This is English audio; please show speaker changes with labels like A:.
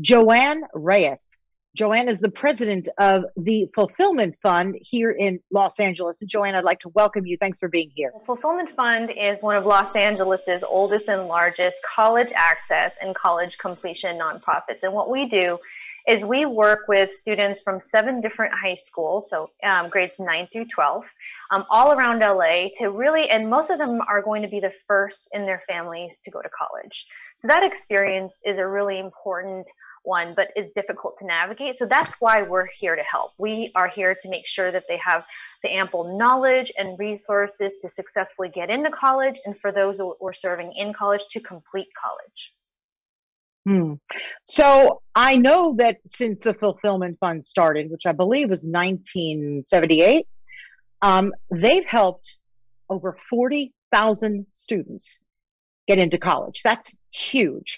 A: Joanne Reyes. Joanne is the president of the Fulfillment Fund here in Los Angeles. And Joanne, I'd like to welcome you. Thanks for being here.
B: Fulfillment Fund is one of Los Angeles's oldest and largest college access and college completion nonprofits. And what we do is we work with students from seven different high schools, so um, grades 9 through 12, um, all around LA to really, and most of them are going to be the first in their families to go to college. So that experience is a really important one, but is difficult to navigate. So that's why we're here to help. We are here to make sure that they have the ample knowledge and resources to successfully get into college, and for those who are serving in college to complete college.
A: Hmm. So I know that since the Fulfillment Fund started, which I believe was 1978, um, they've helped over 40,000 students get into college. That's huge.